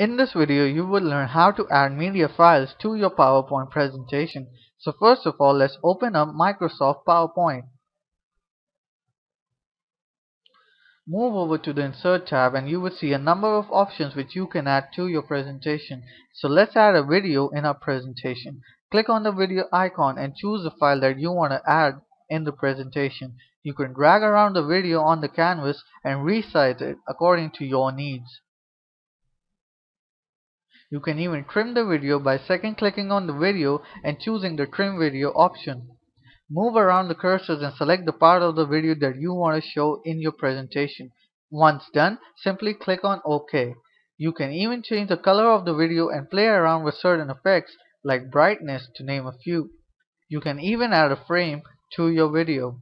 In this video, you will learn how to add media files to your PowerPoint presentation. So first of all, let's open up Microsoft PowerPoint. Move over to the Insert tab and you will see a number of options which you can add to your presentation. So let's add a video in our presentation. Click on the video icon and choose the file that you want to add in the presentation. You can drag around the video on the canvas and resize it according to your needs. You can even trim the video by second clicking on the video and choosing the trim video option. Move around the cursors and select the part of the video that you want to show in your presentation. Once done, simply click on OK. You can even change the color of the video and play around with certain effects like brightness to name a few. You can even add a frame to your video.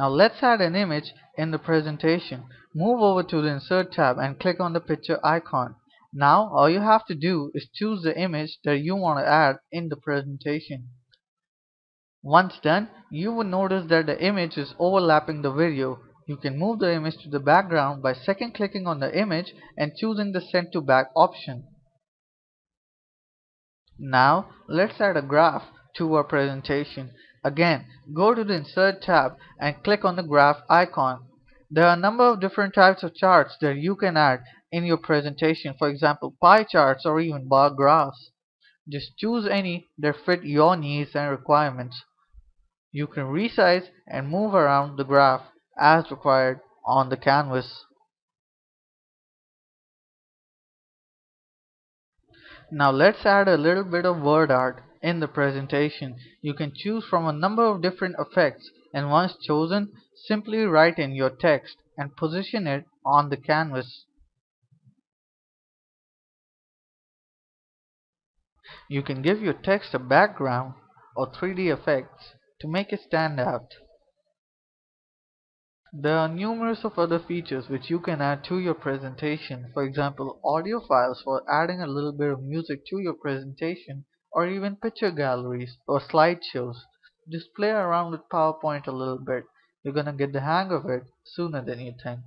Now let's add an image in the presentation. Move over to the Insert tab and click on the picture icon. Now all you have to do is choose the image that you want to add in the presentation. Once done, you will notice that the image is overlapping the video. You can move the image to the background by second clicking on the image and choosing the Send to Back option. Now let's add a graph to our presentation. Again, go to the Insert tab and click on the graph icon. There are a number of different types of charts that you can add in your presentation, for example pie charts or even bar graphs. Just choose any that fit your needs and requirements. You can resize and move around the graph as required on the canvas. Now let's add a little bit of word art in the presentation. You can choose from a number of different effects and once chosen, simply write in your text and position it on the canvas. You can give your text a background or 3D effects to make it stand out. There are numerous of other features which you can add to your presentation. For example, audio files for adding a little bit of music to your presentation or even picture galleries or slideshows. Just play around with PowerPoint a little bit. You're gonna get the hang of it sooner than you think.